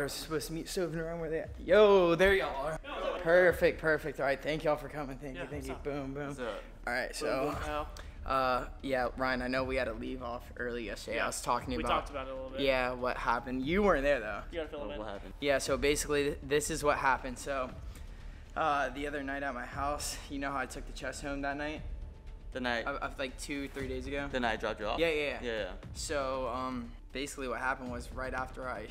Carter was supposed to meet Sylvan around where they at. Yo, there y'all are. Perfect, perfect. All right, thank y'all for coming. Thank you, thank you. what's Boom, boom. What's up? All right, so, uh, yeah, Ryan, I know we had to leave off early yesterday. Yeah. I was talking We about, talked about it a little bit. yeah, what happened. You weren't there though. You gotta fill What, them what happened? Yeah, so basically, this is what happened. So, uh, the other night at my house, you know how I took the chest home that night, The night, of, of like two, three days ago. the night I dropped you off. Yeah, yeah, yeah. Yeah, yeah. So, um, basically, what happened was right after I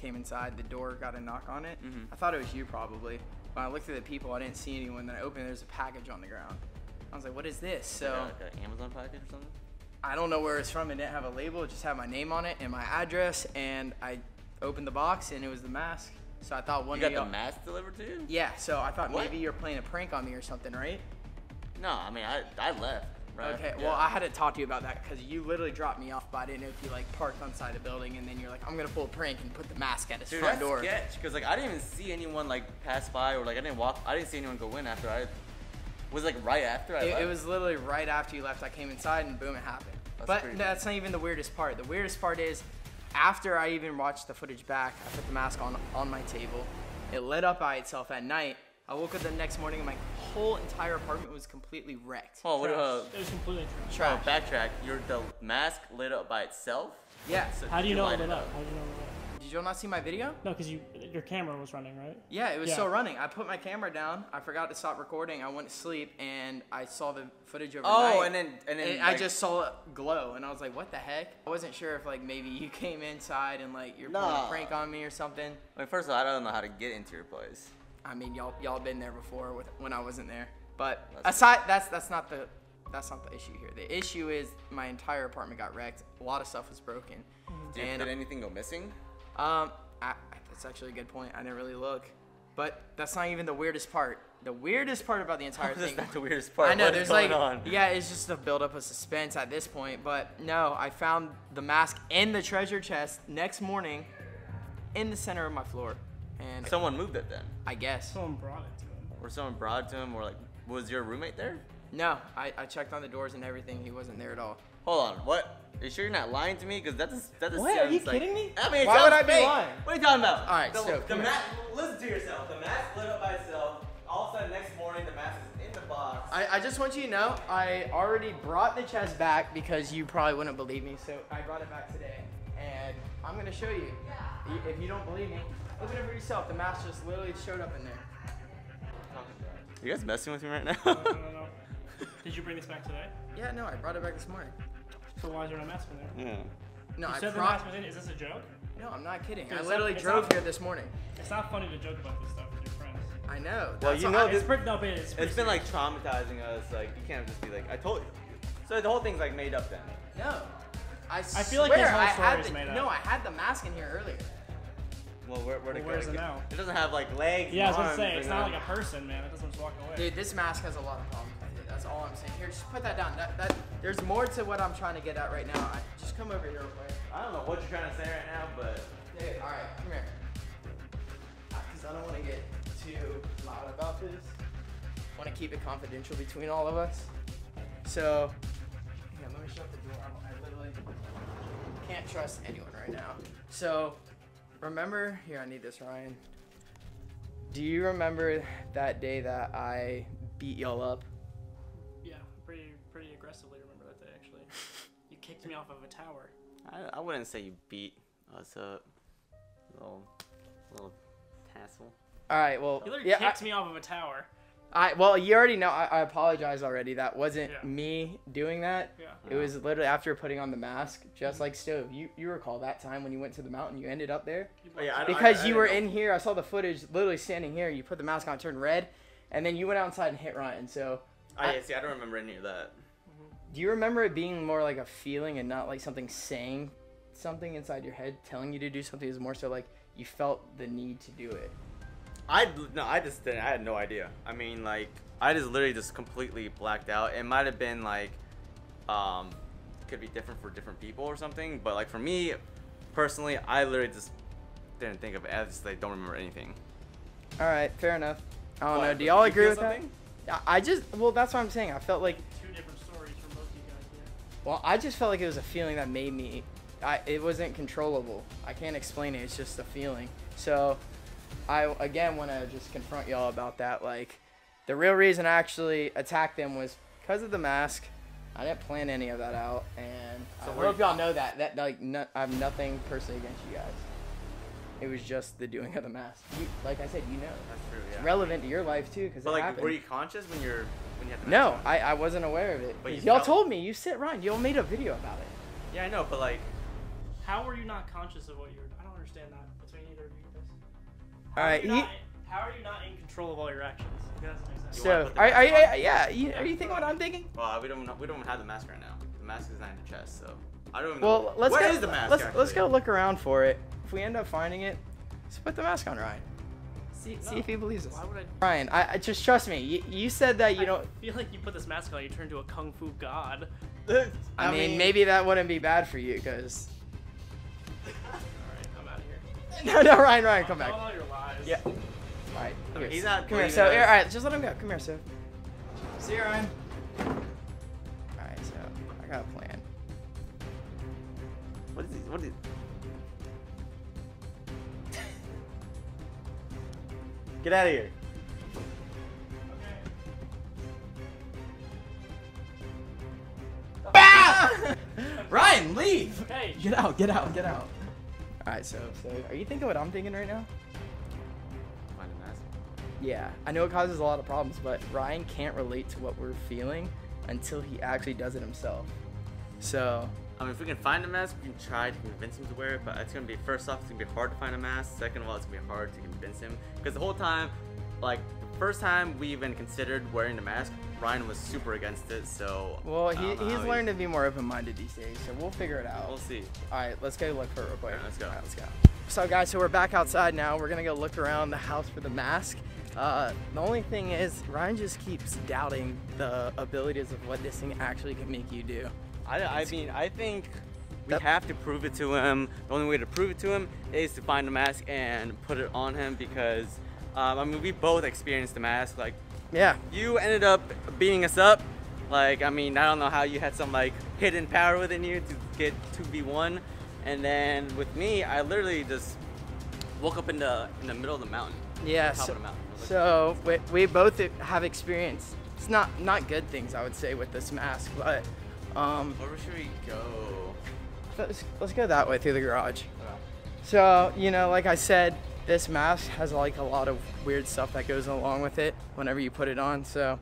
came inside, the door got a knock on it. Mhm. I thought it was you probably. When I looked at the people, I didn't see anyone. Then I opened, there's a package on the ground. I was like, "What is this?" So like an Amazon package or something. I don't know where it's from. It didn't have a label. It just had my name on it and my address. And I opened the box, and it was the mask. So I thought one You of got the mask delivered to you? Yeah. So I thought What? maybe you're playing a prank on me or something, right? No, I mean I I left. Right. Okay, Yeah. well, I had to talk to you about that because you literally dropped me off, but I didn't know if you like parked on side of the building and then you're like, I'm gonna pull a prank and put the mask at his Dude, front that's door. sketch. Because like I didn't even see anyone like pass by or like I didn't walk. I didn't see anyone go in after I. Was like right after I It, left. it was literally right after you left. I came inside and boom, it happened. That's but crazy. that's not even the weirdest part. The weirdest part is after I even watched the footage back, I put the mask on on my table. It lit up by itself at night. I woke up the next morning and my whole entire apartment was completely wrecked. Oh, what? Uh, It was completely true. Trash. oh, backtrack. Your the mask lit up by itself. Yeah. So How do you know it light lit up? How do you know it lit up? Did you not see my video? No, because you your camera was running, right? Yeah, it was Yeah. still running. I put my camera down. I forgot to stop recording. I went to sleep and I saw the footage overnight. Oh, and then and then And I just saw it glow, and I was like, "What the heck?" I wasn't sure if like maybe you came inside and like you're pulling Nah. a prank on me or something. I mean, first of all, I don't know how to get into your place. I mean, y'all y'all been there before with, when I wasn't there. But That's- aside, that's that's not the that's not the issue here. The issue is my entire apartment got wrecked. A lot of stuff was broken. Did, And did anything go missing? um, I, that's actually a good point. I didn't really look, but that's not even the weirdest part. The weirdest part about the entire That's thing. not the weirdest part. I know What there's going like on? yeah, it's just a buildup of suspense at this point. But no, I found the mask in the treasure chest next morning, in the center of my floor, and Someone moved it then, I guess Someone brought it to him. or someone brought it to him, or like, was your roommate there? no, I, I checked on the doors and everything. He wasn't there at all. Hold on, what? Are you sure you're not lying to me? Because that's just that just What? Are you sounds like- kidding me? I mean, Why would sounds I be fake. lying? What are you talking about? All right, the, so the come mask. Listen to yourself. The mask lit up by itself. All of a sudden, next morning, the mask is in the box. I, I just want you to know I already brought the chest back because you probably wouldn't believe me. So I brought it back today, and I'm gonna show you. Y- If you don't believe me, look at it for yourself. The mask just literally showed up in there. you guys messing with me right now? No, no, no. Did you bring this back today? Yeah, no, I brought it back this morning. So why is there no mask in there? yeah. No, You I said the mask was in. Is this a joke? No, I'm not kidding. Dude, I literally not- drove not- here this morning. It's not funny to joke about this stuff with your friends. I know. Well, you know I- this- It's pretty, no, but it's, pretty It's been like traumatizing us. Like you can't just be like, I told you. So the whole thing's like made up then. No. I, I feel like swear, his whole I story had is the, made up. No, I had the mask in here earlier. Well, where, where'd it Well, go? where's it now? It doesn't have like legs. Yeah, I was and gonna say it's and, not uh, like a person, man. It doesn't just walk away. Dude, this mask has a lot of problems with it. That's all I'm saying. Here, just put that down. That, that there's more to what I'm trying to get at right now. I, just come over here real quick. I don't know what you're trying to say right now, but Dude, all right, come here. Because I don't want to get too loud about this. Want to keep it confidential between all of us. So, yeah, let me shut the door. I'm- I literally can't trust anyone right now. So, remember here. I need this, Ryan. Do you remember that day that I beat y'all up? Yeah, pretty pretty aggressively. Remember that day actually. you kicked me off of a tower. I, I wouldn't say you beat us up. Little, little tassel. All right. Well, You literally yeah. kicked I, me off of a tower. I well, you already know. I, I apologize already. That wasn't Yeah. me doing that. Yeah. It was literally after putting on the mask, just like Stove. You you recall that time when you went to the mountain, you ended up there Oh, yeah, I because I you didn't were know. in here. I saw the footage, literally standing here. You put the mask on, turned red, and then you went outside and hit Ryan. So, Oh, yeah, see, I don't remember any of that. Mm-hmm. do you remember it being more like a feeling and not like something saying something inside your head, telling you to do something? Is more so like you felt the need to do it. I no, I just didn't. I had no idea. I mean, like, I just literally just completely blacked out. It might have been like, um, could be different for different people or something. But like for me, personally, I literally just didn't think of it. I just like don't remember anything. All right, fair enough. I don't Why? know. Do y'all agree with something? that? I I just well, that's what I'm saying. I felt like Two different stories from both of you guys here. Well, I just felt like it was a feeling that made me. I, it wasn't controllable. I can't explain it. It's just a feeling. So, I again want to just confront y'all about that. Like, the real reason I actually attacked them was because of the mask. I didn't plan any of that out, and So I where hope you- y'all know that. That like, no, I have nothing personally against you guys. It was just the doing of the mask. You, like I said, you know, That's true. it's Yeah. relevant to your life too, because But it like, happened. were you conscious when you're when you had the no, mask on? I, I wasn't aware of it. But y'all felt- told me. You sit Ryan. Y'all made a video about it. Yeah, I know, but like, How were you not conscious of what you were? I don't understand that All right, How are you, he- not, how are you not in control of all your actions? That doesn't make sense. So, wanna put the are, are, you- on? Uh, yeah, you, Yeah. are you thinking what I'm thinking? well, we don't we don't have the mask right now. The mask is not in the chest, so I don't even know. Well, let's Where go. is the mask? let's let's go look around for it. If we end up finding it, let's put the mask on Ryan. See, see if he believes us. Why would I? Ryan, I, I just trust me. You, you said that you don't. Feel like you put this mask on, you turn into a kung fu god. I, mean, maybe that wouldn't be bad for you, because. no, no, Ryan, Ryan, come back. All your lies. Yeah. All right. I here, he's not Come here, so. us. All right, just let him go. Come here, so. See you, Ryan. All right, so I got a plan. What is he? What is? Get out of here. Ah! Ryan, leave. Hey, Get out, get out, get out. All right, so, so are you thinking what I'm thinking right now? Find a mask. Yeah, I know it causes a lot of problems, but Ryan can't relate to what we're feeling until he actually does it himself. So, I mean, if we can find a mask, we can try to convince him to wear it. But it's gonna be first off, it's gonna be hard to find a mask. Second of all, it's gonna be hard to convince him because the whole time, like first time we even considered wearing the mask, Ryan was super against it. So well, he, he's learned to be more open-minded these days, so we'll figure it out. We'll see. All right, let's go look for it real quick. Let's go. All right, let's go. So, guys, so we're back outside now. We're gonna go look around the house for the mask. Uh, the only thing is, Ryan just keeps doubting the abilities of what this thing actually can make you do. I, I mean, I think we That- have to prove it to him. The only way to prove it to him is to find a mask and put it on him because, um, I mean, we both experienced the mask. Like, Yeah. you ended up beating us up. Like, I mean, I don't know how you had some like hidden power within you to get 2v1. And then with me, I literally just woke up in the in the middle of the mountain. Yeah. So, the mountain. so we, we both have experienced. It's not not good things I would say with this mask, but um, Where should we go? let's, let's go that way through the garage. So you know, like I said, this mask has like a lot of weird stuff that goes along with it whenever you put it on. So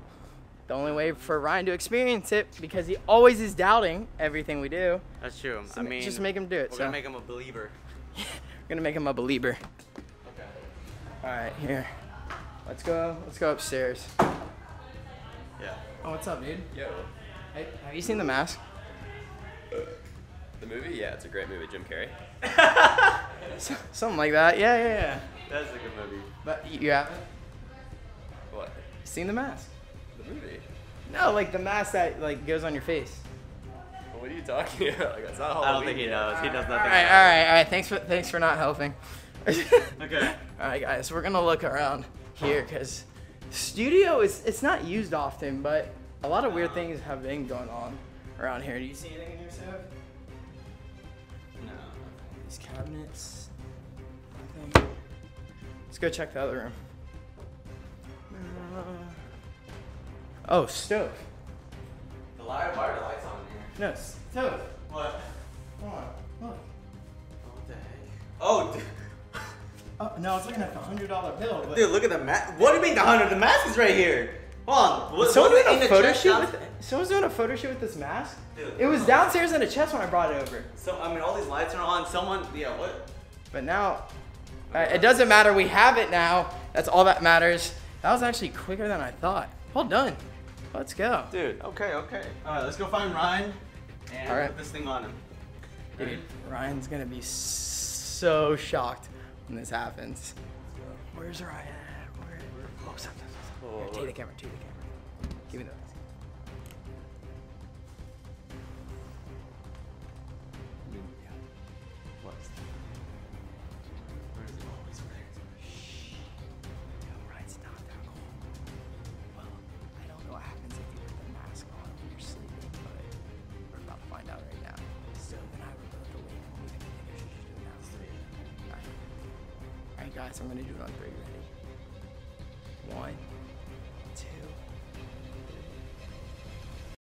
the only way for Ryan to experience it, because he always is doubting everything we do, That's true. So I mean, just make him do it. We're So gonna make him a believer. we're gonna make him a believer. Okay. All right, here. Let's go. Let's go upstairs. Yeah. Oh, what's up, dude? Yo, Hey, have you seen the mask? the movie? Yeah, it's a great movie. Jim Carrey. S- Something like that. Yeah, yeah, yeah. That's a good movie. But you you haven't What? seen the mask? The movie? No, like the mask that like goes on your face. Well, what are you talking about? Like, it's not Halloween I don't think he yet. knows. He does All nothing. All right, all right, all right. Thanks for thanks for not helping. Okay. All right, guys, we're gonna look around here because studio is it's not used often, but a lot of weird things have been going on around here. Do you see anything in here, Seth? No. These cabinets. Nothing. Let's go check the other room. Uh, oh, stove. The light, why are the lights on here? No, stove. What? Come on, look. What the heck? Oh, dude. Oh, no, I was looking at the hundred dollar bill. But Dude, look at the mask. What do you mean the hundred? The mask is right here. Hold on. What, Someone what's doing a the photo chest shoot with someone's doing a photo shoot with this mask. Dude, It was downstairs in a chest when I brought it over. So I mean, all these lights are on. Someone, yeah. What? But now, uh, it doesn't matter. We have it now. That's all that matters. That was actually quicker than I thought. Well done. Let's go. Dude. Okay. Okay. All right. Let's go find Ryan. And All right. put this thing on him. Dude, Ryan's gonna be so shocked when this happens. Where's Ryan? Where? Oh, stop. Whoa, Here, take the camera. Take the camera. Give me that. Guys, I'm gonna do it on three.